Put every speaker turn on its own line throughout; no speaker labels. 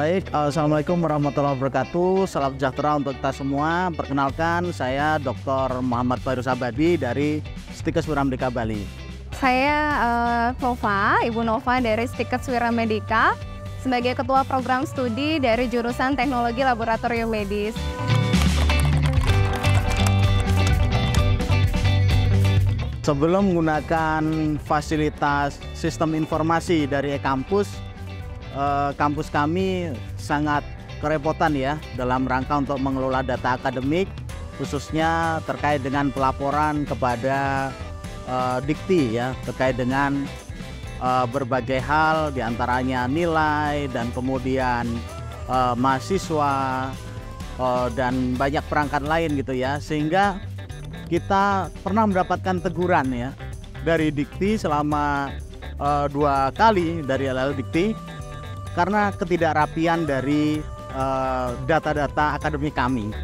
Baik, Assalamualaikum warahmatullahi wabarakatuh. Salam sejahtera untuk kita semua. Perkenalkan, saya Dr. Muhammad Fairuz Abadi dari Stikes Wiramedika Bali.
Saya uh, Nova, Ibu Nova dari Stikes Wiramedika sebagai Ketua Program Studi dari jurusan Teknologi Laboratorium Medis.
Sebelum menggunakan fasilitas sistem informasi dari e-kampus, eh, kampus kami sangat kerepotan ya dalam rangka untuk mengelola data akademik, khususnya terkait dengan pelaporan kepada eh, Dikti ya terkait dengan eh, berbagai hal, di antaranya nilai dan kemudian eh, mahasiswa eh, dan banyak perangkat lain gitu ya, sehingga kita pernah mendapatkan teguran ya dari Dikti selama uh, dua kali dari LL Dikti karena ketidakrapian dari data-data uh, akademik kami.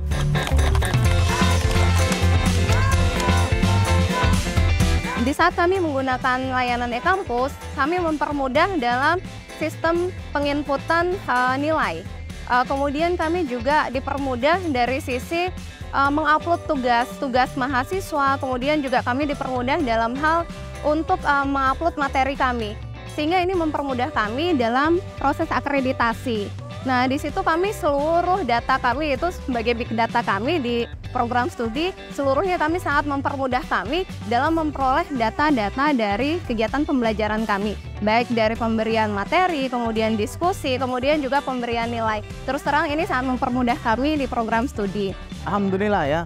Di saat kami menggunakan layanan e-kampus, kami mempermudah dalam sistem penginputan uh, nilai. Uh, kemudian kami juga dipermudah dari sisi uh, mengupload tugas-tugas mahasiswa, kemudian juga kami dipermudah dalam hal untuk uh, mengupload materi kami. Sehingga ini mempermudah kami dalam proses akreditasi. Nah, di situ kami seluruh data kami itu sebagai big data kami di program studi, seluruhnya kami sangat mempermudah kami dalam memperoleh data-data dari kegiatan pembelajaran kami. Baik dari pemberian materi, kemudian diskusi, kemudian juga pemberian nilai. Terus terang ini sangat mempermudah kami di program studi.
Alhamdulillah ya,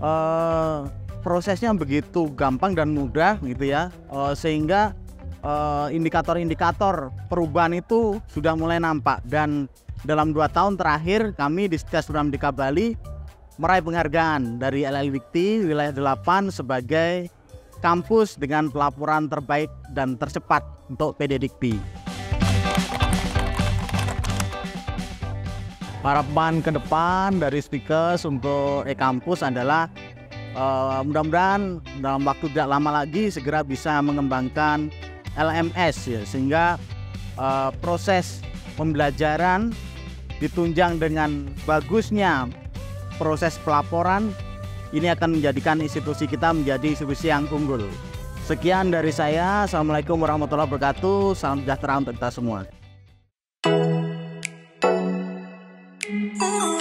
uh, prosesnya begitu gampang dan mudah gitu ya, uh, sehingga indikator-indikator uh, perubahan itu sudah mulai nampak dan dalam dua tahun terakhir kami di Setia Suramdika Bali meraih penghargaan dari LL Wikti wilayah 8 sebagai kampus dengan pelaporan terbaik dan tercepat untuk PD Dikti. Harapan ke depan dari Stikes untuk e-kampus adalah uh, mudah-mudahan dalam waktu tidak lama lagi segera bisa mengembangkan LMS ya sehingga uh, proses pembelajaran ditunjang dengan bagusnya proses pelaporan ini akan menjadikan institusi kita menjadi institusi yang unggul. Sekian dari saya. Assalamualaikum warahmatullahi wabarakatuh. Salam sejahtera untuk kita semua. Oh.